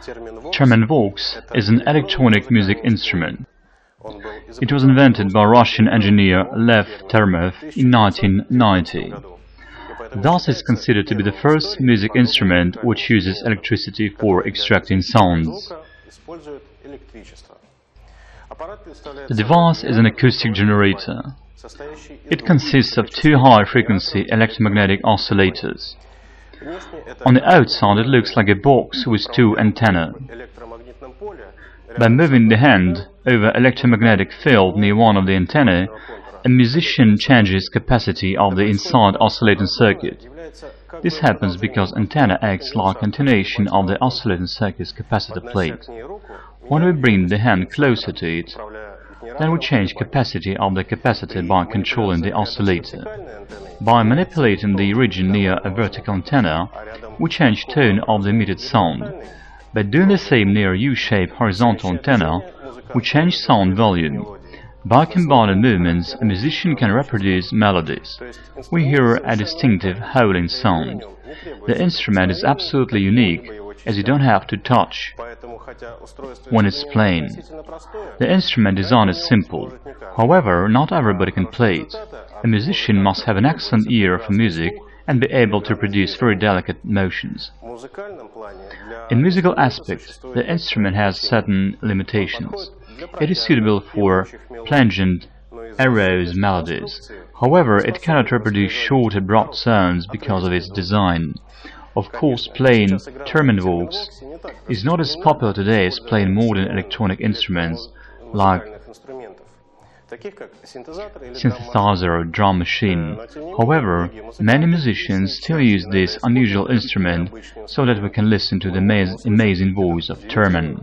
Termenvox is an electronic music instrument. It was invented by Russian engineer Lev Termen in 1990. Thus it's considered to be the first music instrument which uses electricity for extracting sounds. The device is an acoustic generator. It consists of two high-frequency electromagnetic oscillators. On the outside it looks like a box with two antennae. By moving the hand over electromagnetic field near one of the antennae, a musician changes capacity of the inside oscillating circuit. This happens because antenna acts like continuation of the oscillating circuit's capacitor plate. When we bring the hand closer to it, then we change capacity of the capacitor by controlling the oscillator. By manipulating the region near a vertical antenna, we change tone of the emitted sound. By doing the same near U-shaped horizontal antenna, we change sound volume. By combining movements, a musician can reproduce melodies. We hear a distinctive howling sound. The instrument is absolutely unique, as you don't have to touch when it's playing. The instrument design is simple. However, not everybody can play it. A musician must have an excellent ear for music and be able to produce very delicate motions. In musical aspect, the instrument has certain limitations. It is suitable for plangent, ariose melodies. However, it cannot reproduce short and abrupt sounds because of its design. Of course, playing Vox is not as popular today as playing modern electronic instruments like synthesizer or drum machine. However, many musicians still use this unusual instrument so that we can listen to the amazing voice of Termen.